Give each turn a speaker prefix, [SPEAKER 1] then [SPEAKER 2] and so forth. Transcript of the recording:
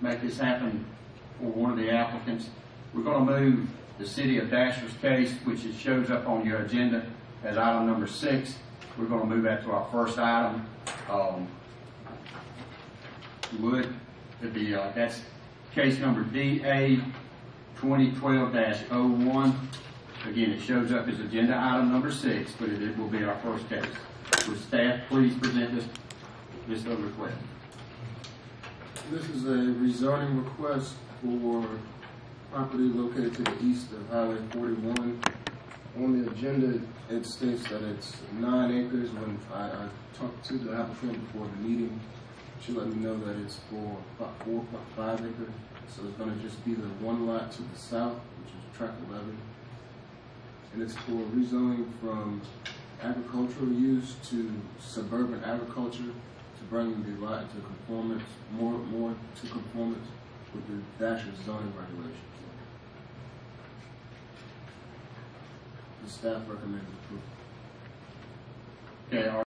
[SPEAKER 1] make this happen for one of the applicants. We're gonna move the city of Dasher's case, which it shows up on your agenda as item number six. We're gonna move that to our first item. Um, would, it'd be, uh, that's case number DA 2012-01. Again, it shows up as agenda item number six, but it it will be our first case. Would staff please present this, this request?
[SPEAKER 2] This is a rezoning request for property located to the east of Highway 41. On the agenda, it states that it's nine acres. When I, I talked to the applicant before the meeting, she let me know that it's for about four five acres. So it's gonna just be the one lot to the south, which is tract eleven. And it's for rezoning from agricultural use to suburban agriculture to bring the lot to conformance, more, more to conformance with the Dasher zoning regulations. The staff recommends approval.
[SPEAKER 1] Okay,